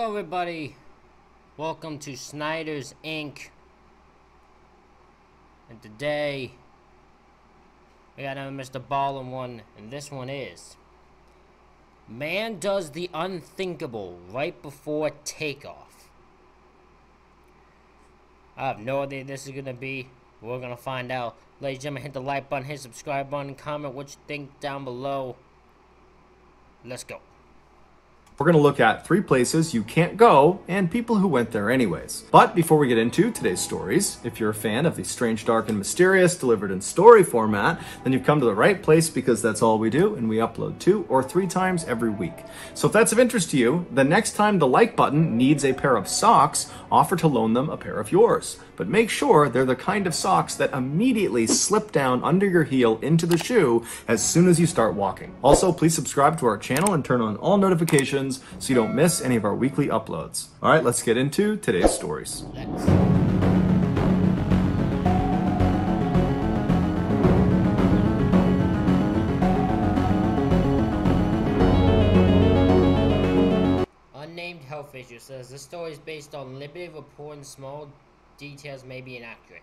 Hello everybody, welcome to Snyder's Inc. And today, we got another Mr. Ballen one, and this one is Man does the unthinkable right before takeoff. I have no idea this is gonna be. We're gonna find out. Ladies and gentlemen, hit the like button, hit subscribe button, comment what you think down below. Let's go. We're going to look at three places you can't go and people who went there anyways. But before we get into today's stories, if you're a fan of the strange, dark, and mysterious delivered in story format, then you've come to the right place because that's all we do and we upload two or three times every week. So if that's of interest to you, the next time the like button needs a pair of socks, offer to loan them a pair of yours. But make sure they're the kind of socks that immediately slip down under your heel into the shoe as soon as you start walking. Also, please subscribe to our channel and turn on all notifications so you don't miss any of our weekly uploads. All right, let's get into today's stories. Health says this story is based on limited report and small details may be inaccurate.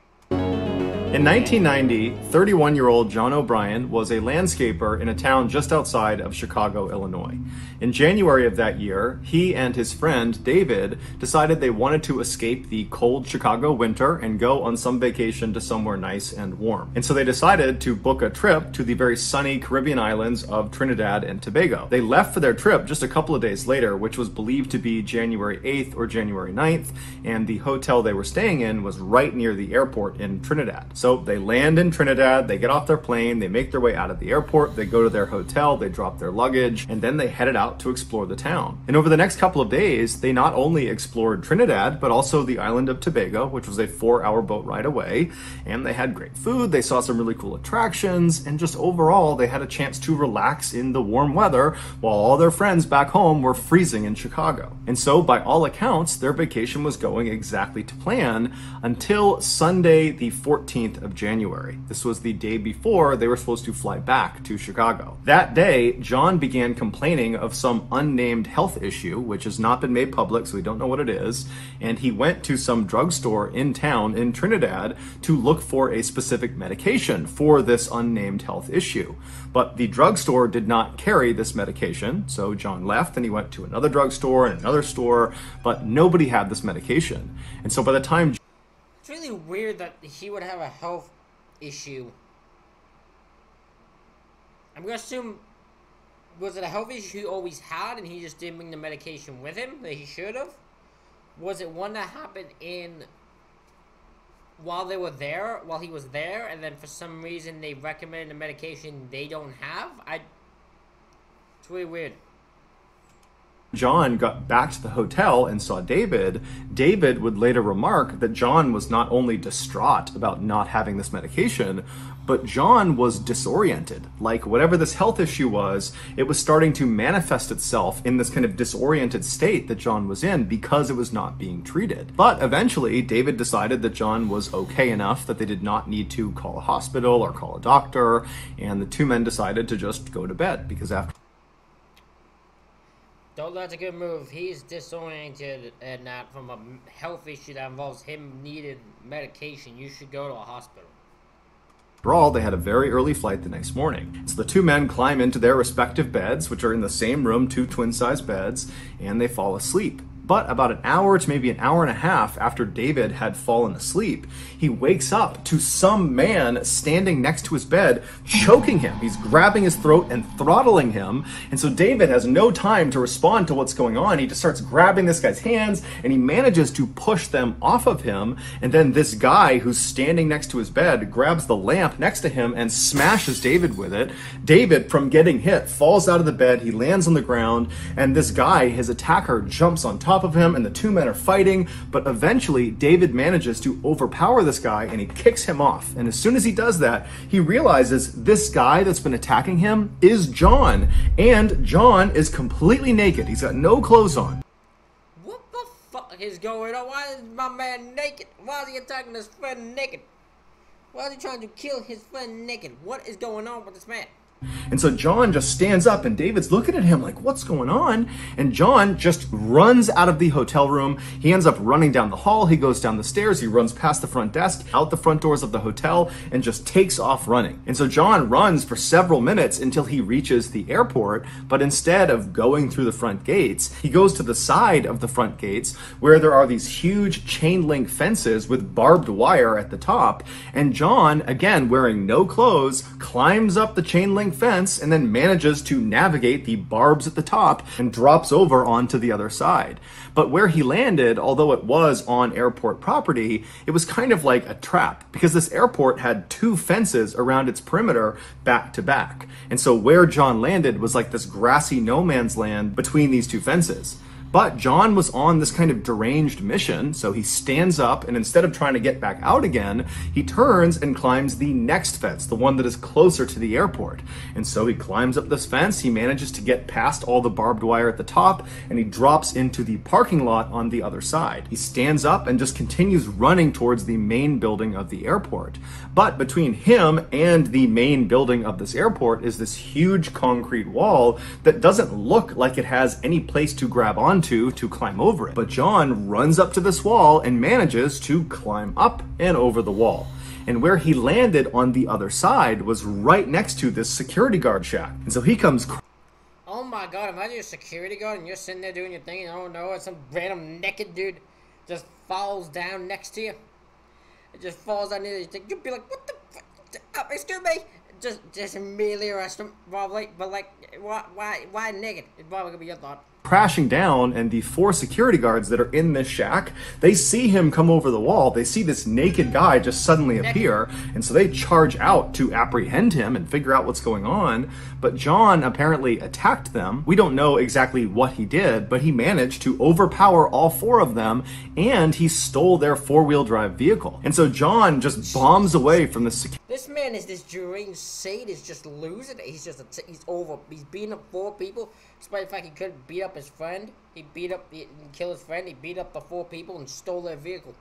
In 1990, 31 year old John O'Brien was a landscaper in a town just outside of Chicago, Illinois. In January of that year, he and his friend David decided they wanted to escape the cold Chicago winter and go on some vacation to somewhere nice and warm. And so they decided to book a trip to the very sunny Caribbean islands of Trinidad and Tobago. They left for their trip just a couple of days later, which was believed to be January 8th or January 9th, and the hotel they were staying in was right near the airport in Trinidad. So they land in Trinidad, they get off their plane, they make their way out of the airport, they go to their hotel, they drop their luggage, and then they headed out to explore the town. And over the next couple of days, they not only explored Trinidad, but also the island of Tobago, which was a four hour boat ride away. And they had great food, they saw some really cool attractions, and just overall, they had a chance to relax in the warm weather while all their friends back home were freezing in Chicago. And so, by all accounts, their vacation was going exactly to plan until Sunday, the 14th of January. This was the day before they were supposed to fly back to Chicago. That day, John began complaining of some unnamed health issue, which has not been made public, so we don't know what it is. And he went to some drugstore in town in Trinidad to look for a specific medication for this unnamed health issue. But the drugstore did not carry this medication, so John left and he went to another drugstore and another store, but nobody had this medication. And so by the time It's really weird that he would have a health issue. I'm gonna assume was it a health issue he always had and he just didn't bring the medication with him that he should have? Was it one that happened in while they were there, while he was there, and then for some reason they recommended a medication they don't have? I it's really weird. John got back to the hotel and saw David, David would later remark that John was not only distraught about not having this medication, but John was disoriented. Like whatever this health issue was, it was starting to manifest itself in this kind of disoriented state that John was in because it was not being treated. But eventually, David decided that John was okay enough that they did not need to call a hospital or call a doctor, and the two men decided to just go to bed because after Don't let a good move. He's disoriented and not from a health issue that involves him needed medication. You should go to a hospital. After all, they had a very early flight the next morning. So the two men climb into their respective beds, which are in the same room, two twin sized beds, and they fall asleep. But about an hour to maybe an hour and a half after David had fallen asleep, he wakes up to some man standing next to his bed, choking him. He's grabbing his throat and throttling him. And so David has no time to respond to what's going on. He just starts grabbing this guy's hands and he manages to push them off of him. And then this guy who's standing next to his bed grabs the lamp next to him and smashes David with it. David, from getting hit, falls out of the bed. He lands on the ground. And this guy, his attacker, jumps on top of him and the two men are fighting. But eventually, David manages to overpower this guy and he kicks him off. And as soon as he does that, he realizes this guy that's been attacking him is John. And John is completely naked. He's got no clothes on. What the fuck is going on? Why is my man naked? Why is he attacking his friend naked? Why is he trying to kill his friend naked? What is going on with this man? And so John just stands up and David's looking at him like, what's going on? And John just runs out of the hotel room. He ends up running down the hall. He goes down the stairs. He runs past the front desk, out the front doors of the hotel, and just takes off running. And so John runs for several minutes until he reaches the airport. But instead of going through the front gates, he goes to the side of the front gates where there are these huge chain link fences with barbed wire at the top. And John, again, wearing no clothes, climbs up the chain link fence and then manages to navigate the barbs at the top and drops over onto the other side. But where he landed, although it was on airport property, it was kind of like a trap because this airport had two fences around its perimeter back to back. And so where John landed was like this grassy no man's land between these two fences. But John was on this kind of deranged mission, so he stands up and instead of trying to get back out again, he turns and climbs the next fence, the one that is closer to the airport. And so he climbs up this fence, he manages to get past all the barbed wire at the top, and he drops into the parking lot on the other side. He stands up and just continues running towards the main building of the airport. But between him and the main building of this airport is this huge concrete wall that doesn't look like it has any place to grab on onto to climb over it. But John runs up to this wall and manages to climb up and over the wall. And where he landed on the other side was right next to this security guard shack. And so he comes Oh my god, imagine you're a security guard and you're sitting there doing your thing and oh no, some random naked dude just falls down next to you. It just falls down there. you. You'd be like, what the fuck? Oh, excuse me. Just, just immediately arrest him, probably. But like, why, why, why naked? It's probably gonna be your thought crashing down and the four security guards that are in this shack they see him come over the wall. They see this naked guy just suddenly appear. And so they charge out to apprehend him and figure out what's going on. But john apparently attacked them. We don't know exactly what he did but he managed to overpower all four of them and he stole their four-wheel drive vehicle. And so john just bombs away from the security this man is this deranged sadist just losing it he's just a, he's over he's beating up four people despite the fact he couldn't beat up his friend. He beat up, he killed his friend. He beat up the four people and stole their vehicle.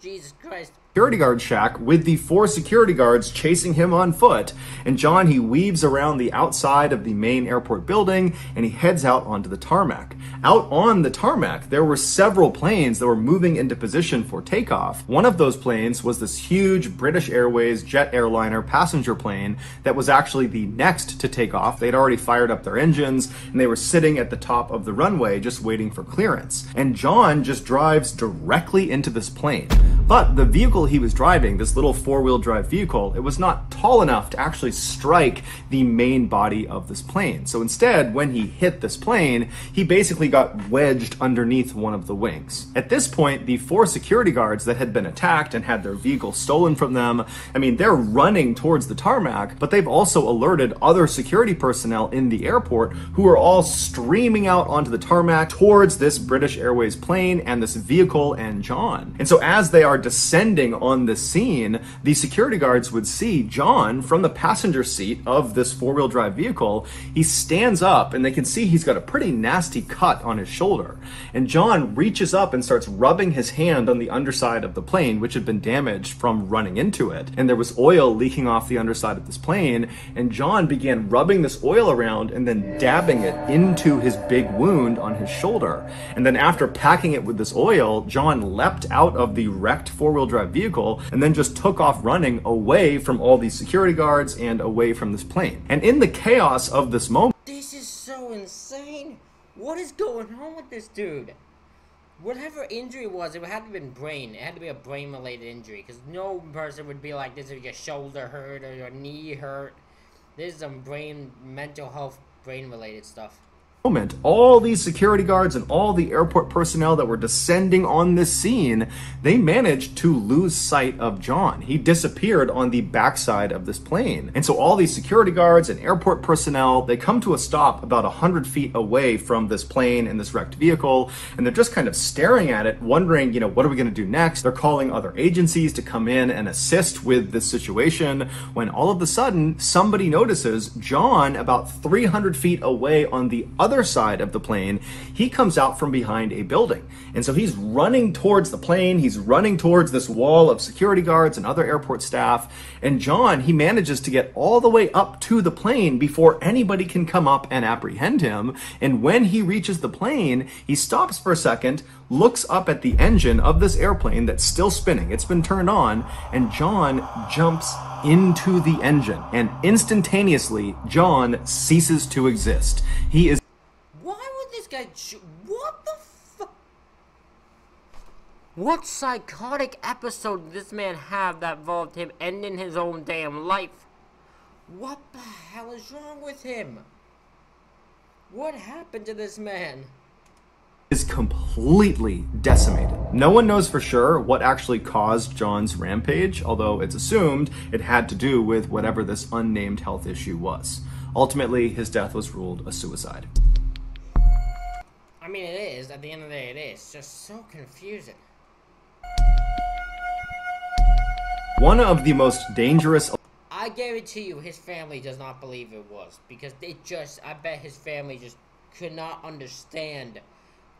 Jesus Christ security guard shack with the four security guards chasing him on foot. And John, he weaves around the outside of the main airport building and he heads out onto the tarmac. Out on the tarmac, there were several planes that were moving into position for takeoff. One of those planes was this huge British Airways jet airliner passenger plane that was actually the next to take off. They'd already fired up their engines and they were sitting at the top of the runway just waiting for clearance. And John just drives directly into this plane. But the vehicle vehicle he was driving, this little four-wheel drive vehicle, it was not tall enough to actually strike the main body of this plane. So instead, when he hit this plane, he basically got wedged underneath one of the wings. At this point, the four security guards that had been attacked and had their vehicle stolen from them, I mean, they're running towards the tarmac, but they've also alerted other security personnel in the airport who are all streaming out onto the tarmac towards this British Airways plane and this vehicle and John. And so as they are descending on the scene, the security guards would see John from the passenger seat of this four wheel drive vehicle. He stands up and they can see he's got a pretty nasty cut on his shoulder. And John reaches up and starts rubbing his hand on the underside of the plane, which had been damaged from running into it. And there was oil leaking off the underside of this plane. And John began rubbing this oil around and then dabbing it into his big wound on his shoulder. And then after packing it with this oil, John leapt out of the wrecked four wheel drive vehicle vehicle and then just took off running away from all these security guards and away from this plane. And in the chaos of this moment, this is so insane. What is going on with this dude? Whatever injury was, it had to have been brain. It had to be a brain-related injury because no person would be like this if your shoulder hurt or your knee hurt. This is some brain, mental health, brain-related stuff moment, all these security guards and all the airport personnel that were descending on this scene, they managed to lose sight of John. He disappeared on the backside of this plane. And so all these security guards and airport personnel, they come to a stop about 100 feet away from this plane and this wrecked vehicle, and they're just kind of staring at it, wondering, you know, what are we going to do next? They're calling other agencies to come in and assist with this situation, when all of a sudden, somebody notices John about 300 feet away on the other other side of the plane, he comes out from behind a building. And so he's running towards the plane, he's running towards this wall of security guards and other airport staff. And John, he manages to get all the way up to the plane before anybody can come up and apprehend him. And when he reaches the plane, he stops for a second, looks up at the engine of this airplane that's still spinning. It's been turned on, and John jumps into the engine. And instantaneously, John ceases to exist. He is. Why would this guy. What the fuck? What psychotic episode did this man have that involved him ending his own damn life? What the hell is wrong with him? What happened to this man? is completely decimated. No one knows for sure what actually caused John's rampage, although it's assumed it had to do with whatever this unnamed health issue was. Ultimately, his death was ruled a suicide. I mean, it is. At the end of the day, it is. Just so confusing. One of the most dangerous. I guarantee you, his family does not believe it was. Because they just. I bet his family just could not understand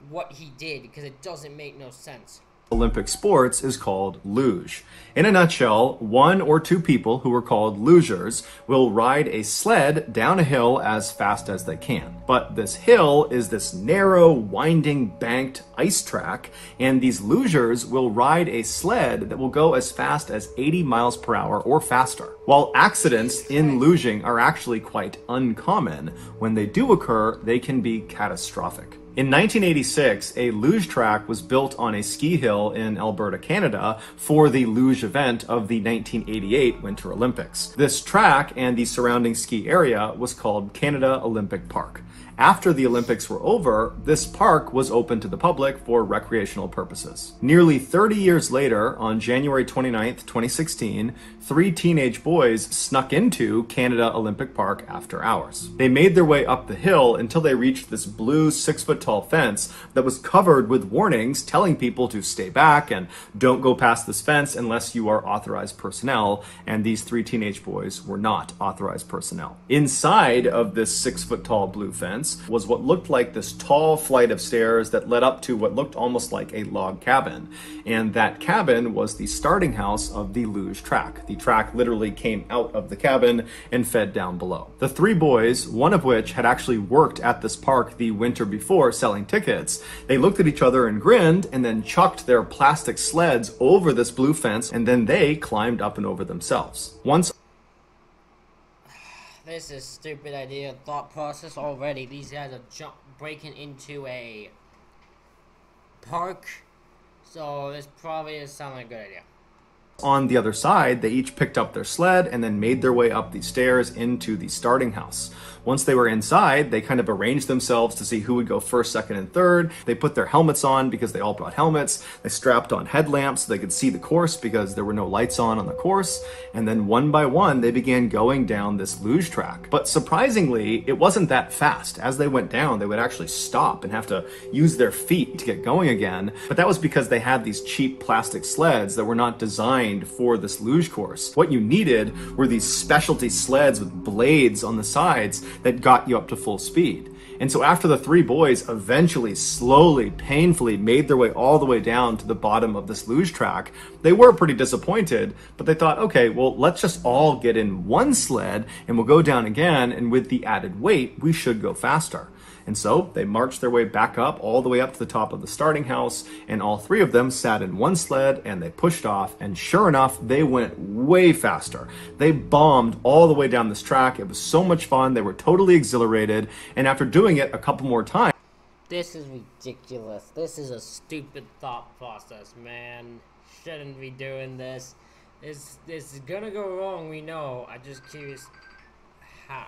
what he did because it doesn't make no sense. Olympic sports is called luge. In a nutshell, one or two people who are called lugers will ride a sled down a hill as fast as they can. But this hill is this narrow, winding, banked ice track, and these lugers will ride a sled that will go as fast as 80 miles per hour or faster. While accidents in luging are actually quite uncommon, when they do occur, they can be catastrophic. In 1986, a luge track was built on a ski hill in Alberta, Canada for the luge event of the 1988 Winter Olympics. This track and the surrounding ski area was called Canada Olympic Park. After the Olympics were over, this park was open to the public for recreational purposes. Nearly 30 years later, on January 29, 2016, three teenage boys snuck into Canada Olympic Park after hours. They made their way up the hill until they reached this blue six foot tall fence that was covered with warnings telling people to stay back and don't go past this fence unless you are authorized personnel. And these three teenage boys were not authorized personnel. Inside of this six foot tall blue fence, was what looked like this tall flight of stairs that led up to what looked almost like a log cabin. And that cabin was the starting house of the luge track. The track literally came out of the cabin and fed down below. The three boys, one of which had actually worked at this park the winter before selling tickets, they looked at each other and grinned and then chucked their plastic sleds over this blue fence and then they climbed up and over themselves. Once this is stupid idea thought process already. These guys are jump breaking into a park, so this probably is sound like a good idea. On the other side, they each picked up their sled and then made their way up the stairs into the starting house. Once they were inside, they kind of arranged themselves to see who would go first, second, and third. They put their helmets on because they all brought helmets. They strapped on headlamps so they could see the course because there were no lights on on the course. And then one by one, they began going down this luge track. But surprisingly, it wasn't that fast. As they went down, they would actually stop and have to use their feet to get going again. But that was because they had these cheap plastic sleds that were not designed for this luge course. What you needed were these specialty sleds with blades on the sides that got you up to full speed. And so after the three boys eventually, slowly, painfully made their way all the way down to the bottom of this luge track, they were pretty disappointed, but they thought, okay, well, let's just all get in one sled and we'll go down again. And with the added weight, we should go faster. And so they marched their way back up, all the way up to the top of the starting house, and all three of them sat in one sled and they pushed off. And sure enough, they went way faster. They bombed all the way down this track. It was so much fun. They were totally exhilarated. And after doing it a couple more times, this is ridiculous. This is a stupid thought process, man. Shouldn't be doing this. This this is gonna go wrong. We know. I'm just curious how.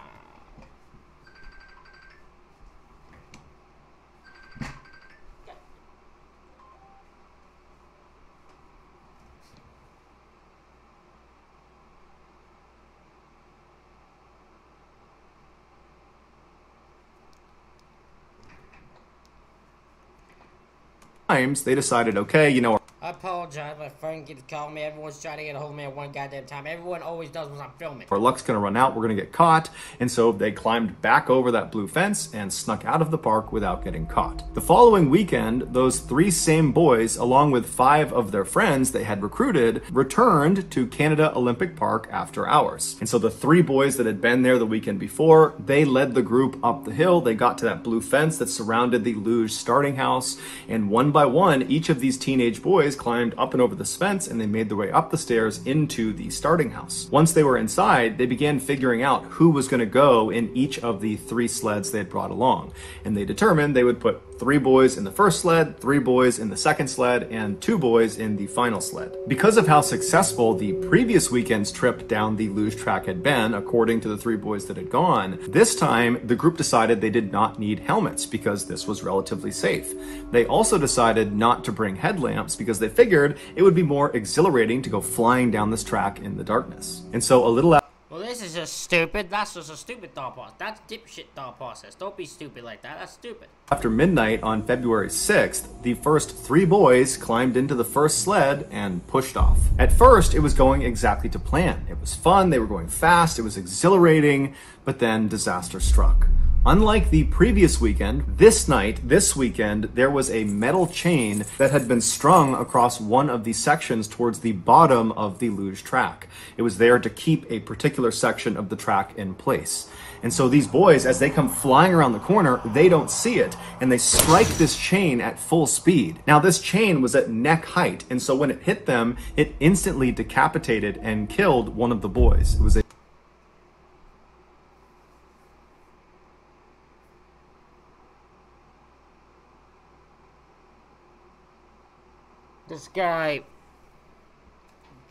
Times they decided, okay, you know. I apologize. My friend keeps calling me. Everyone's trying to get a hold of me at one goddamn time. Everyone always does when I'm filming. Our luck's gonna run out, we're gonna get caught. And so they climbed back over that blue fence and snuck out of the park without getting caught. The following weekend, those three same boys, along with five of their friends they had recruited, returned to Canada Olympic Park after hours. And so the three boys that had been there the weekend before, they led the group up the hill. They got to that blue fence that surrounded the luge starting house. And one by one, each of these teenage boys climbed up and over the fence and they made their way up the stairs into the starting house. Once they were inside, they began figuring out who was going to go in each of the three sleds they had brought along. And they determined they would put three boys in the first sled, three boys in the second sled, and two boys in the final sled. Because of how successful the previous weekend's trip down the luge track had been, according to the three boys that had gone, this time the group decided they did not need helmets because this was relatively safe. They also decided not to bring headlamps because they figured it would be more exhilarating to go flying down this track in the darkness. And so a little well, this is just stupid. That's just a stupid thought process. That's dipshit thought process. Don't be stupid like that. That's stupid. After midnight on February 6th, the first three boys climbed into the first sled and pushed off. At first, it was going exactly to plan. It was fun, they were going fast, it was exhilarating, but then disaster struck. Unlike the previous weekend, this night, this weekend, there was a metal chain that had been strung across one of the sections towards the bottom of the luge track. It was there to keep a particular section of the track in place. And so these boys, as they come flying around the corner, they don't see it, and they strike this chain at full speed. Now, this chain was at neck height, and so when it hit them, it instantly decapitated and killed one of the boys. It was a This guy.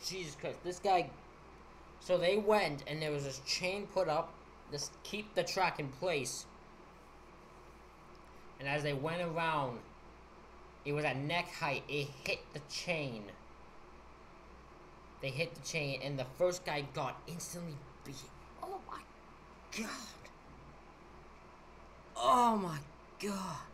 Jesus Christ. This guy. So they went, and there was this chain put up to keep the track in place. And as they went around, it was at neck height. It hit the chain. They hit the chain, and the first guy got instantly beat. Oh my god. Oh my god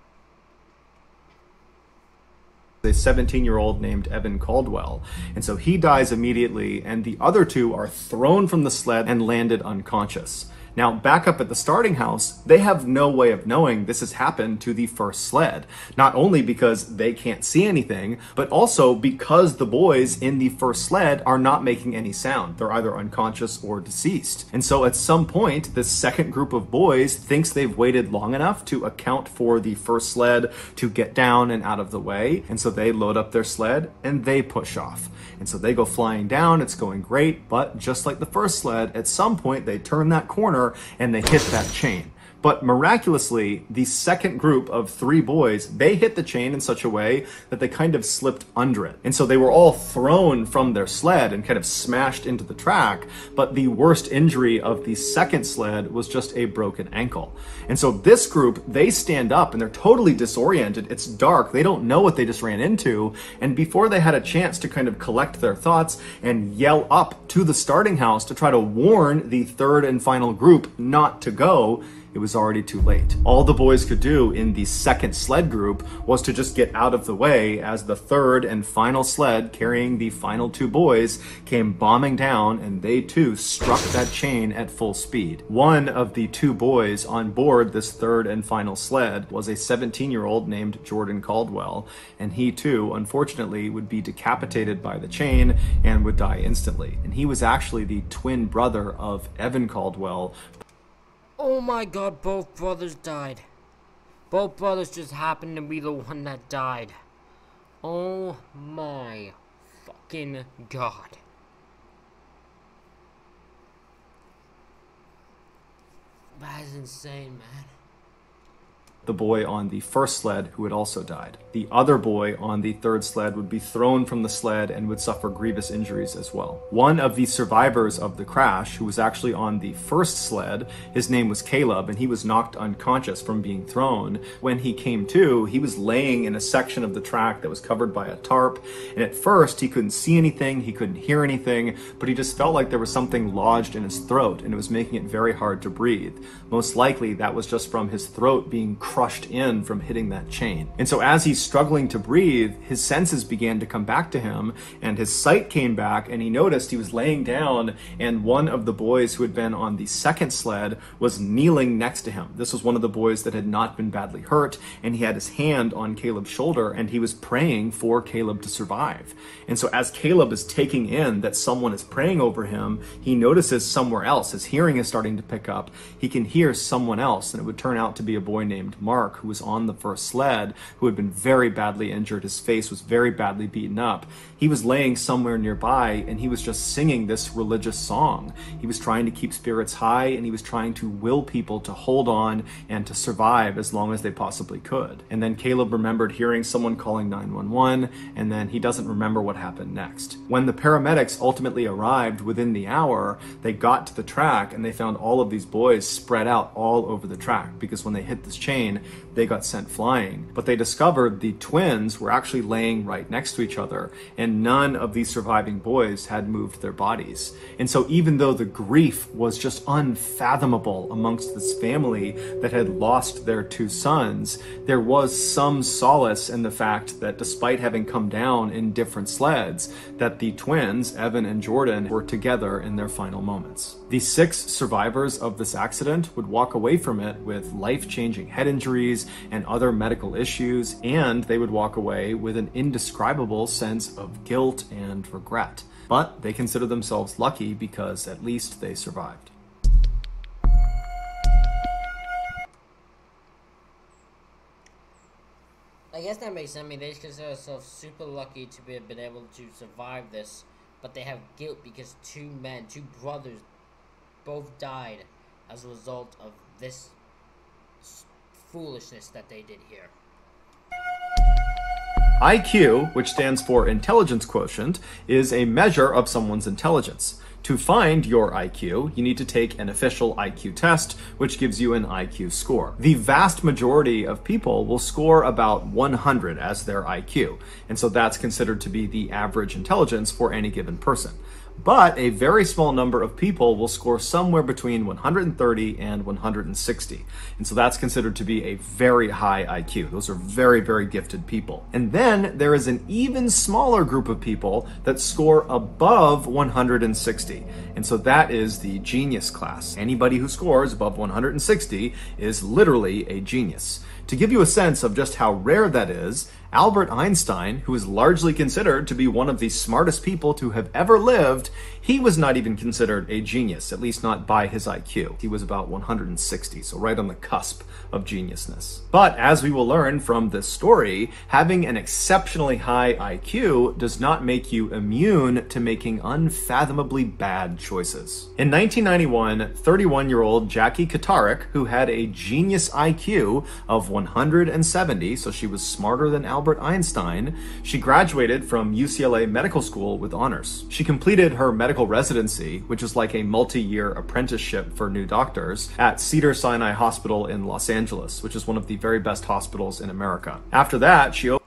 a 17 year old named Evan Caldwell. And so he dies immediately, and the other two are thrown from the sled and landed unconscious. Now, back up at the starting house, they have no way of knowing this has happened to the first sled. Not only because they can't see anything, but also because the boys in the first sled are not making any sound. They're either unconscious or deceased. And so at some point, the second group of boys thinks they've waited long enough to account for the first sled to get down and out of the way. And so they load up their sled and they push off. And so they go flying down, it's going great, but just like the first sled, at some point they turn that corner and they hit that chain. But miraculously, the second group of three boys, they hit the chain in such a way that they kind of slipped under it. And so they were all thrown from their sled and kind of smashed into the track. But the worst injury of the second sled was just a broken ankle. And so this group, they stand up and they're totally disoriented. It's dark. They don't know what they just ran into. And before they had a chance to kind of collect their thoughts and yell up to the starting house to try to warn the third and final group not to go, it was already too late. All the boys could do in the second sled group was to just get out of the way as the third and final sled carrying the final two boys came bombing down and they too struck that chain at full speed. One of the two boys on board this third and final sled was a 17 year old named Jordan Caldwell, and he too, unfortunately, would be decapitated by the chain and would die instantly. And he was actually the twin brother of Evan Caldwell, Oh my god, both brothers died. Both brothers just happened to be the one that died. Oh my fucking god. That is insane, man the boy on the first sled who had also died. The other boy on the third sled would be thrown from the sled and would suffer grievous injuries as well. One of the survivors of the crash, who was actually on the first sled, his name was Caleb, and he was knocked unconscious from being thrown. When he came to, he was laying in a section of the track that was covered by a tarp, and at first he couldn't see anything, he couldn't hear anything, but he just felt like there was something lodged in his throat, and it was making it very hard to breathe. Most likely that was just from his throat being crushed crushed in from hitting that chain. And so as he's struggling to breathe, his senses began to come back to him and his sight came back and he noticed he was laying down and one of the boys who had been on the second sled was kneeling next to him. This was one of the boys that had not been badly hurt and he had his hand on Caleb's shoulder and he was praying for Caleb to survive. And so as Caleb is taking in that someone is praying over him, he notices somewhere else. His hearing is starting to pick up. He can hear someone else, and it would turn out to be a boy named Mark who was on the first sled, who had been very badly injured. His face was very badly beaten up. He was laying somewhere nearby, and he was just singing this religious song. He was trying to keep spirits high, and he was trying to will people to hold on and to survive as long as they possibly could. And then Caleb remembered hearing someone calling 911, and then he doesn't remember what happened next. When the paramedics ultimately arrived within the hour, they got to the track and they found all of these boys spread out all over the track because when they hit this chain, they got sent flying. But they discovered the twins were actually laying right next to each other, and none of these surviving boys had moved their bodies. And so, even though the grief was just unfathomable amongst this family that had lost their two sons, there was some solace in the fact that despite having come down in different sleds, that the twins, Evan and Jordan, were together in their final moments. The six survivors of this accident would walk away from it with life changing head injuries and other medical issues, and they would walk away with an indescribable sense of guilt and regret. But they consider themselves lucky because at least they survived. I guess that makes sense. I mean, they consider themselves super lucky to be been able to survive this, but they have guilt because two men, two brothers, both died as a result of this foolishness that they did here. IQ, which stands for intelligence quotient, is a measure of someone's intelligence. To find your IQ, you need to take an official IQ test, which gives you an IQ score. The vast majority of people will score about 100 as their IQ, and so that's considered to be the average intelligence for any given person but a very small number of people will score somewhere between 130 and 160. And so that's considered to be a very high IQ. Those are very, very gifted people. And then there is an even smaller group of people that score above 160. And so that is the genius class. Anybody who scores above 160 is literally a genius. To give you a sense of just how rare that is, Albert Einstein, who is largely considered to be one of the smartest people to have ever lived, he was not even considered a genius, at least not by his IQ. He was about 160, so right on the cusp of geniusness. But as we will learn from this story, having an exceptionally high IQ does not make you immune to making unfathomably bad choices. In 1991, 31 year old Jackie Kotarac, who had a genius IQ of 170, so she was smarter than Albert Einstein, she graduated from UCLA Medical School with honors. She completed her medical residency, which is like a multi year apprenticeship for new doctors, at Cedar Sinai Hospital in Los Angeles, which is one of the very best hospitals in America. After that, she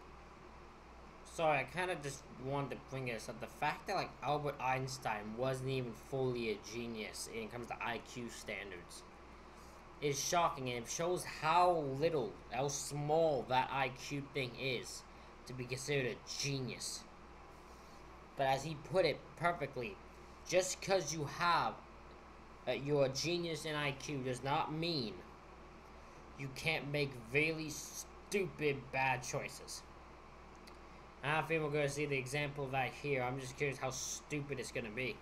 Sorry, I kind of just wanted to bring this up. The fact that like Albert Einstein wasn't even fully a genius when it comes to IQ standards is shocking and it shows how little, how small that IQ thing is to be considered a genius. But as he put it perfectly, just because you have uh, you're a genius in IQ does not mean you can't make really stupid bad choices. I think we're going to see the example of that here. I'm just curious how stupid it's going to be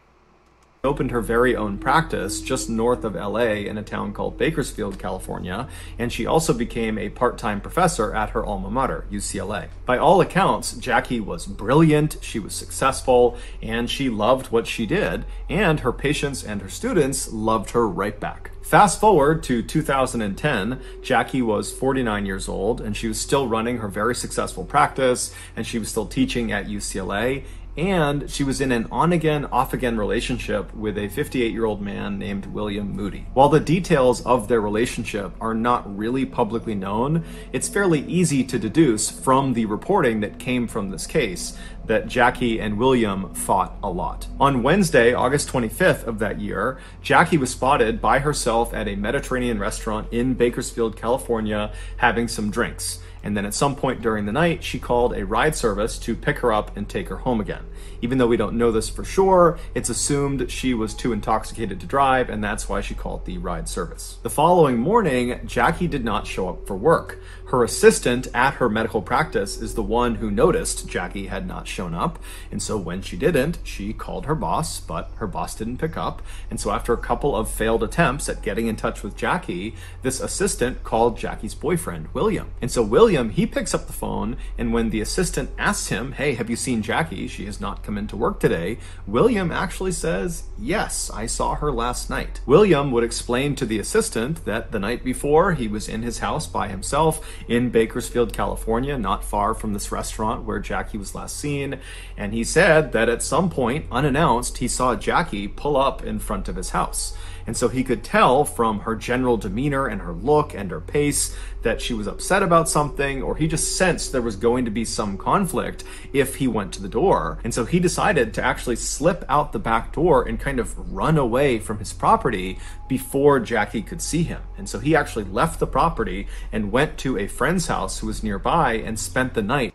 opened her very own practice just north of LA in a town called Bakersfield, California, and she also became a part time professor at her alma mater, UCLA. By all accounts, Jackie was brilliant, she was successful, and she loved what she did, and her patients and her students loved her right back. Fast forward to 2010, Jackie was 49 years old and she was still running her very successful practice and she was still teaching at UCLA and she was in an on again, off again relationship with a 58 year old man named William Moody. While the details of their relationship are not really publicly known, it's fairly easy to deduce from the reporting that came from this case that Jackie and William fought a lot. On Wednesday, August 25th of that year, Jackie was spotted by herself at a Mediterranean restaurant in Bakersfield, California, having some drinks. And then at some point during the night, she called a ride service to pick her up and take her home again. Even though we don't know this for sure, it's assumed she was too intoxicated to drive, and that's why she called the ride service. The following morning, Jackie did not show up for work. Her assistant at her medical practice is the one who noticed Jackie had not shown up. And so when she didn't, she called her boss, but her boss didn't pick up. And so after a couple of failed attempts at getting in touch with Jackie, this assistant called Jackie's boyfriend, William. And so William, he picks up the phone. And when the assistant asks him, Hey, have you seen Jackie? She has not come into work today. William actually says, Yes, I saw her last night. William would explain to the assistant that the night before he was in his house by himself in Bakersfield, California, not far from this restaurant where Jackie was last seen. And he said that at some point, unannounced, he saw Jackie pull up in front of his house. And so he could tell from her general demeanor and her look and her pace that she was upset about something, or he just sensed there was going to be some conflict if he went to the door. And so he decided to actually slip out the back door and kind of run away from his property before Jackie could see him. And so he actually left the property and went to a friend's house who was nearby and spent the night.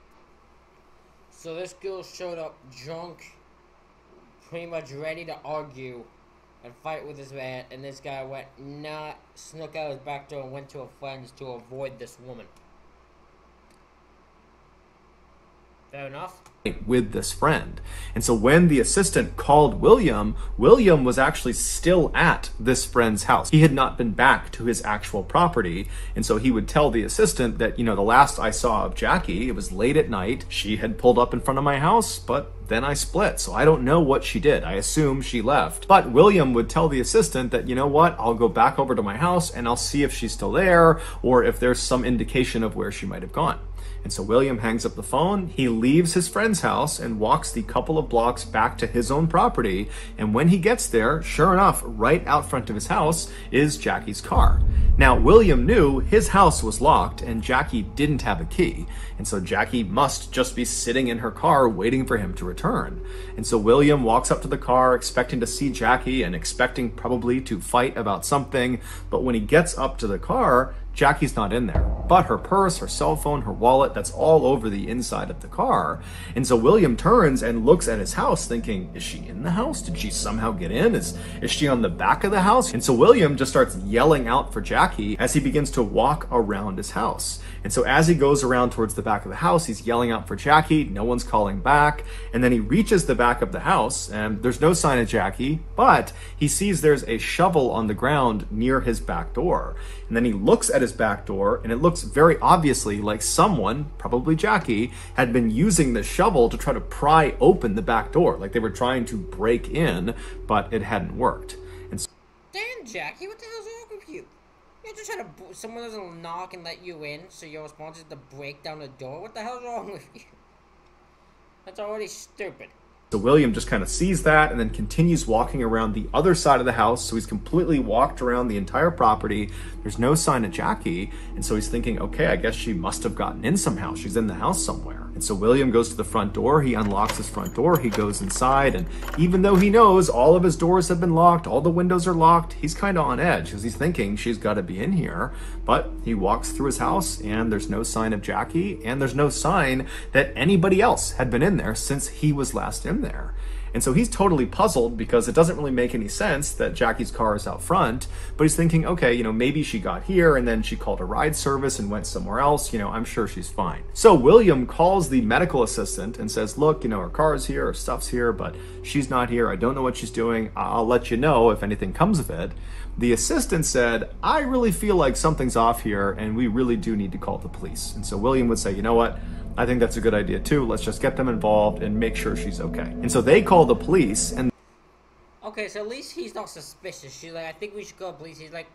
So this girl showed up drunk, pretty much ready to argue and fight with this man, and this guy went, not snuck out his back door and went to a friend's to avoid this woman. Fair enough. With this friend. And so when the assistant called William, William was actually still at this friend's house. He had not been back to his actual property. And so he would tell the assistant that, you know, the last I saw of Jackie, it was late at night. She had pulled up in front of my house, but then I split. So I don't know what she did. I assume she left. But William would tell the assistant that, you know what, I'll go back over to my house and I'll see if she's still there or if there's some indication of where she might have gone. And so William hangs up the phone, he leaves his friend's house and walks the couple of blocks back to his own property. And when he gets there, sure enough, right out front of his house is Jackie's car. Now, William knew his house was locked and Jackie didn't have a key. And so Jackie must just be sitting in her car waiting for him to return. And so William walks up to the car expecting to see Jackie and expecting probably to fight about something. But when he gets up to the car, Jackie's not in there, but her purse, her cell phone, her wallet, that's all over the inside of the car. And so William turns and looks at his house thinking, is she in the house? Did she somehow get in? Is, is she on the back of the house? And so William just starts yelling out for Jackie as he begins to walk around his house. And so as he goes around towards the back of the house, he's yelling out for Jackie. No one's calling back. And then he reaches the back of the house and there's no sign of Jackie, but he sees there's a shovel on the ground near his back door. And then he looks at his back door and it looks very obviously like someone, probably Jackie, had been using the shovel to try to pry open the back door. Like they were trying to break in, but it hadn't worked. And so Damn, Jackie, what the hell's wrong with you? You're just trying to. Someone doesn't knock and let you in, so your response is to break down the door? What the hell's wrong with you? That's already stupid. So William just kind of sees that and then continues walking around the other side of the house. So he's completely walked around the entire property. There's no sign of Jackie. And so he's thinking, okay, I guess she must have gotten in somehow. She's in the house somewhere. And so William goes to the front door. He unlocks his front door. He goes inside. And even though he knows all of his doors have been locked, all the windows are locked, he's kind of on edge because he's thinking she's got to be in here. But he walks through his house and there's no sign of Jackie. And there's no sign that anybody else had been in there since he was last in there. And so he's totally puzzled because it doesn't really make any sense that Jackie's car is out front. But he's thinking, okay, you know, maybe she got here and then she called a ride service and went somewhere else. You know, I'm sure she's fine. So William calls the medical assistant and says, look, you know, her car is here, her stuff's here, but she's not here. I don't know what she's doing. I'll let you know if anything comes of it. The assistant said, I really feel like something's off here and we really do need to call the police. And so William would say, you know what? I think that's a good idea too. Let's just get them involved and make sure she's okay. And so they call the police and Okay, so at least he's not suspicious. She's like, I think we should call police. He's like,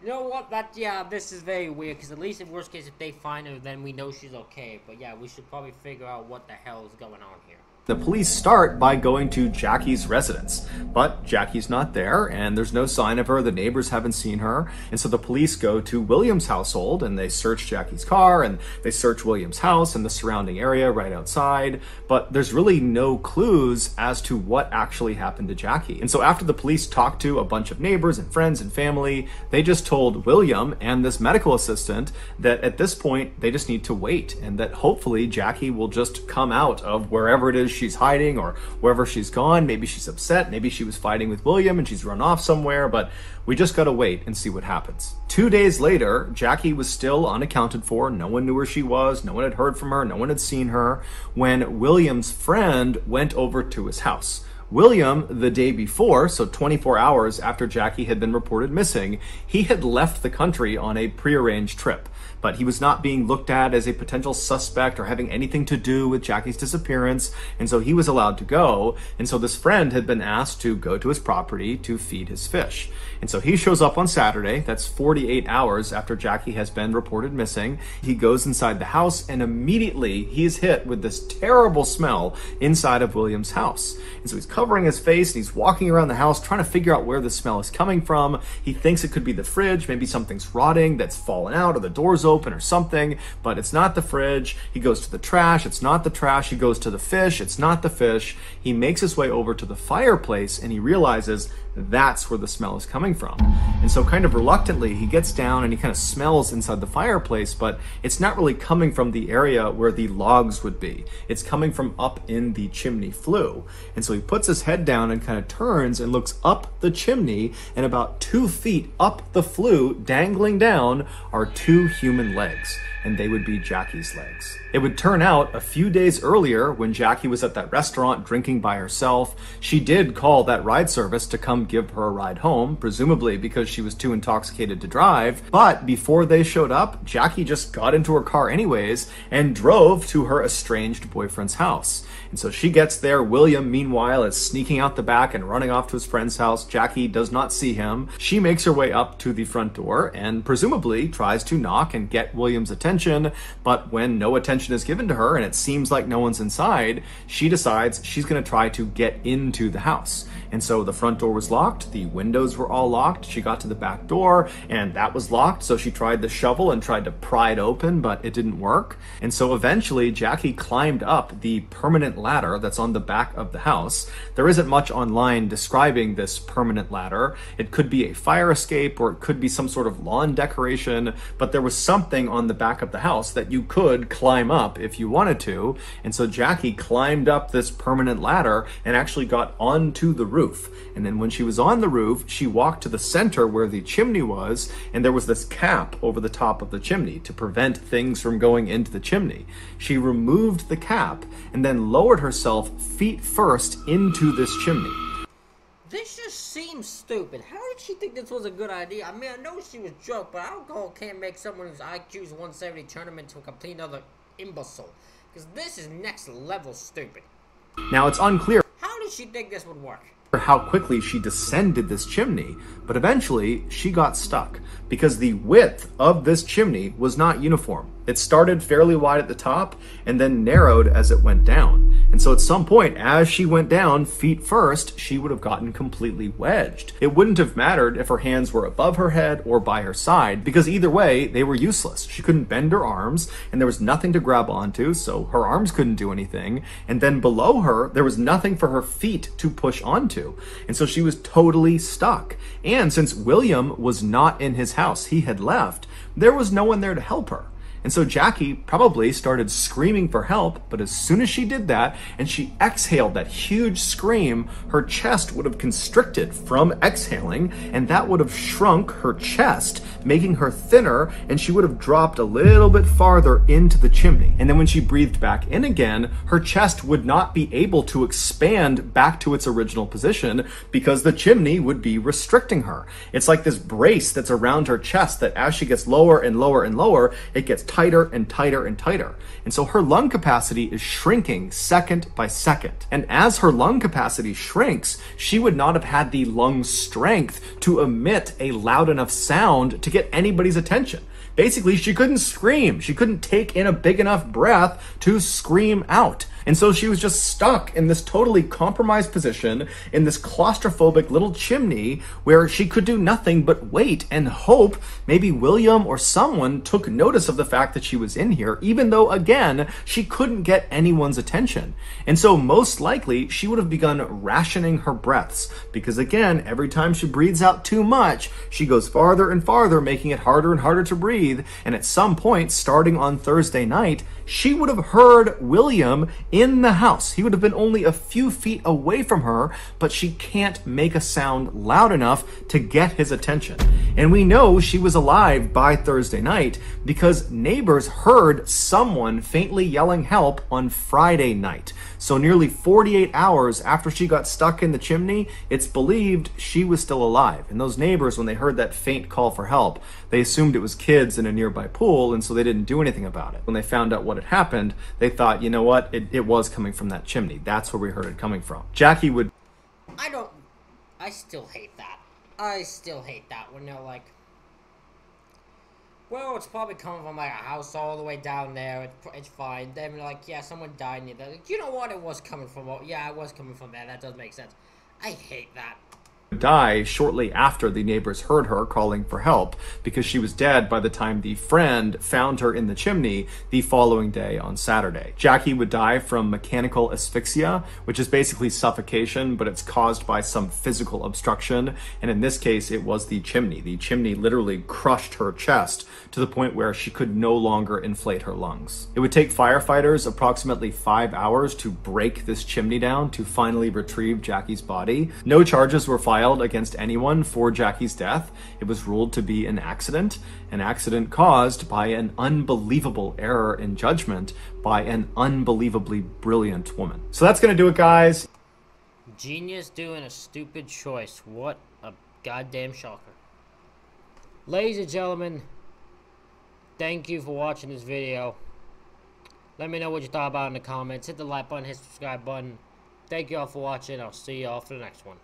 you know what? That yeah, this is very weird. Because at least in worst case, if they find her, then we know she's okay. But yeah, we should probably figure out what the hell is going on here. The police start by going to Jackie's residence, but Jackie's not there and there's no sign of her. The neighbors haven't seen her. And so the police go to William's household and they search Jackie's car and they search William's house and the surrounding area right outside. But there's really no clues as to what actually happened to Jackie. And so after the police talked to a bunch of neighbors and friends and family, they just told William and this medical assistant that at this point they just need to wait and that hopefully Jackie will just come out of wherever it is she's hiding or wherever she's gone. Maybe she's upset. Maybe she was fighting with William and she's run off somewhere, but we just gotta wait and see what happens. Two days later, Jackie was still unaccounted for. No one knew where she was. No one had heard from her. No one had seen her when William's friend went over to his house. William, the day before, so 24 hours after Jackie had been reported missing, he had left the country on a prearranged trip but he was not being looked at as a potential suspect or having anything to do with Jackie's disappearance, and so he was allowed to go. And so this friend had been asked to go to his property to feed his fish. And so he shows up on Saturday, that's 48 hours after Jackie has been reported missing. He goes inside the house, and immediately he's hit with this terrible smell inside of William's house. And so he's covering his face and he's walking around the house trying to figure out where the smell is coming from. He thinks it could be the fridge, maybe something's rotting that's fallen out or the door's open open or something, but it's not the fridge. He goes to the trash. It's not the trash. He goes to the fish. It's not the fish. He makes his way over to the fireplace and he realizes that's where the smell is coming from. And so, kind of reluctantly, he gets down and he kind of smells inside the fireplace, but it's not really coming from the area where the logs would be. It's coming from up in the chimney flue. And so, he puts his head down and kind of turns and looks up the chimney, and about two feet up the flue, dangling down, are two human legs and they would be Jackie's legs. It would turn out a few days earlier, when Jackie was at that restaurant drinking by herself, she did call that ride service to come give her a ride home, presumably because she was too intoxicated to drive. But before they showed up, Jackie just got into her car anyways and drove to her estranged boyfriend's house. And so she gets there. William, meanwhile, is sneaking out the back and running off to his friend's house. Jackie does not see him. She makes her way up to the front door and presumably tries to knock and get William's attention. But when no attention is given to her and it seems like no one's inside, she decides she's going to try to get into the house. And so the front door was locked, the windows were all locked. She got to the back door and that was locked. So she tried the shovel and tried to pry it open, but it didn't work. And so eventually Jackie climbed up the permanent ladder that's on the back of the house. There isn't much online describing this permanent ladder. It could be a fire escape or it could be some sort of lawn decoration, but there was something on the back of the house that you could climb up if you wanted to. And so Jackie climbed up this permanent ladder and actually got onto the roof roof. And then when she was on the roof, she walked to the center where the chimney was, and there was this cap over the top of the chimney to prevent things from going into the chimney. She removed the cap and then lowered herself feet first into this chimney. This just seems stupid. How did she think this was a good idea? I mean, I know she was drunk, but alcohol can't make someone whose IQ is 170 turn them into a complete other imbecile. Because this is next level stupid. Now, it's unclear. How did she think this would work? How quickly she descended this chimney, but eventually she got stuck because the width of this chimney was not uniform. It started fairly wide at the top and then narrowed as it went down. And so at some point, as she went down feet first, she would have gotten completely wedged. It wouldn't have mattered if her hands were above her head or by her side, because either way, they were useless. She couldn't bend her arms, and there was nothing to grab onto, so her arms couldn't do anything. And then below her, there was nothing for her feet to push onto. And so she was totally stuck. And since William was not in his house, he had left, there was no one there to help her. And so Jackie probably started screaming for help, but as soon as she did that and she exhaled that huge scream, her chest would have constricted from exhaling, and that would have shrunk her chest, making her thinner, and she would have dropped a little bit farther into the chimney. And then when she breathed back in again, her chest would not be able to expand back to its original position because the chimney would be restricting her. It's like this brace that's around her chest that as she gets lower and lower and lower, it gets tighter and tighter and tighter. And so her lung capacity is shrinking second by second. And as her lung capacity shrinks, she would not have had the lung strength to emit a loud enough sound to get anybody's attention. Basically, she couldn't scream. She couldn't take in a big enough breath to scream out. And so she was just stuck in this totally compromised position in this claustrophobic little chimney where she could do nothing but wait and hope maybe William or someone took notice of the fact that she was in here, even though, again, she couldn't get anyone's attention. And so, most likely, she would have begun rationing her breaths because, again, every time she breathes out too much, she goes farther and farther, making it harder and harder to breathe. And at some point, starting on Thursday night, she would have heard William in the house. He would have been only a few feet away from her, but she can't make a sound loud enough to get his attention. And we know she was alive by Thursday night because neighbors heard someone faintly yelling help on Friday night. So, nearly 48 hours after she got stuck in the chimney, it's believed she was still alive. And those neighbors, when they heard that faint call for help, they assumed it was kids in a nearby pool, and so they didn't do anything about it. When they found out what had happened, they thought, you know what, it, it was coming from that chimney. That's where we heard it coming from. Jackie would. I don't. I still hate that. I still hate that when they're like, well, it's probably coming from like a house all the way down there. It's, it's fine. Then like, yeah, someone died near there. Like, you know what? It was coming from. Yeah, it was coming from there. That does make sense. I hate that die shortly after the neighbors heard her calling for help because she was dead by the time the friend found her in the chimney the following day on Saturday. Jackie would die from mechanical asphyxia, which is basically suffocation, but it's caused by some physical obstruction. And in this case, it was the chimney. The chimney literally crushed her chest to the point where she could no longer inflate her lungs. It would take firefighters approximately five hours to break this chimney down to finally retrieve Jackie's body. No charges were filed filed against anyone for Jackie's death. It was ruled to be an accident, an accident caused by an unbelievable error in judgment by an unbelievably brilliant woman. So that's going to do it, guys. Genius doing a stupid choice. What a goddamn shocker. Ladies and gentlemen, thank you for watching this video. Let me know what you thought about in the comments. Hit the like button, hit the subscribe button. Thank you all for watching. I'll see you all for the next one.